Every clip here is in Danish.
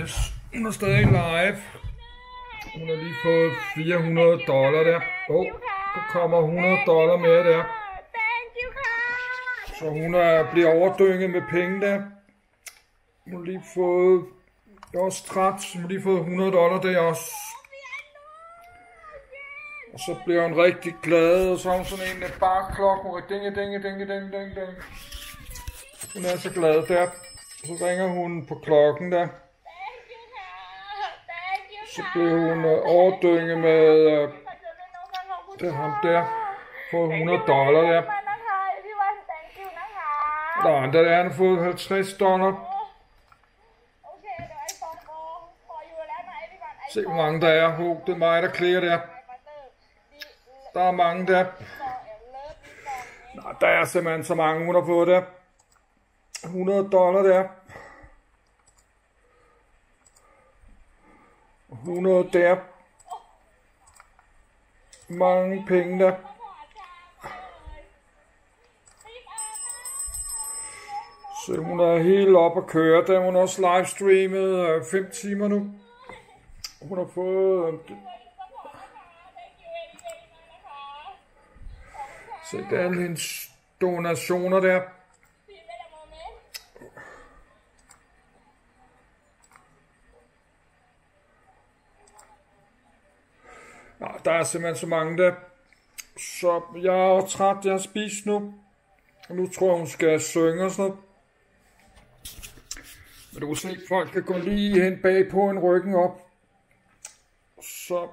Yes, hun er stadig live. Hun har lige fået 400 dollar der. Åh, oh, der kommer 100 dollar mere der. Så hun er, bliver overdynget med penge der. Hun har lige fået... Jeg er også træt, hun har lige fået 100 dollar der også. Og så bliver hun rigtig glad, og så har hun sådan en bare klokken, og dinge, dinge, dinge, dinge, dinge, dinge. Hun er så glad der. Så ringer hun på klokken der så blev hun øh, overdynget med øh, det ham der for 100 dollar der. Der er der, han har fået 50 dollar. Se hvor mange der er. Ho, det er mig, der klæder der. Der er mange der. Nå, der er simpelthen så mange, hun har fået der. 100 dollar der. 100 der. Mange penge der. Så hun er helt op at køre. Der hun også livestreamet øh, 5 timer nu. Hun har fået... Øh, Se, der er hendes donationer der. Nå, der er simpelthen så mange der. Så jeg er træt, jeg har spist nu. Og nu tror jeg, hun skal synge og sådan noget. Men du kan se, folk kan gå lige hen bag på en ryggen op. Så,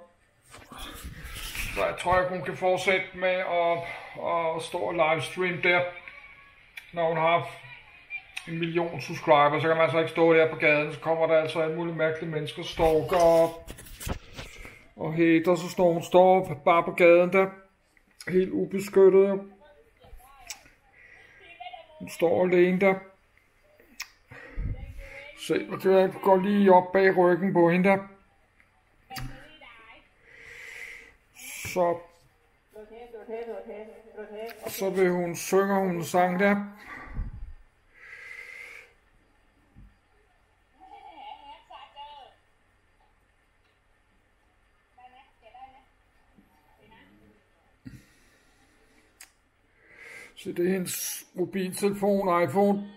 så jeg tror, at hun kan fortsætte med at, at stå og livestream der. Når hun har en million subscribers, så kan man altså ikke stå der på gaden. Så kommer der altså alle mulige mærkelige mennesker, stalker og og hater, så står hun står bare på gaden der. Helt ubeskyttet. jo. Hun står alene der. Se, og det går lige op bag ryggen på hende der. Så, så vil hun synge hun sang der. Så det er hendes mobiltelefon, iPhone.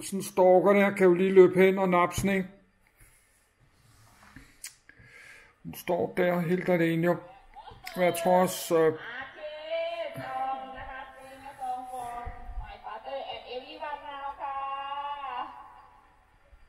Sådan en stalker der, kan jo lige løbe hen og napsen, ikke? Hun står der helt alene jo. Jeg tror også, øh,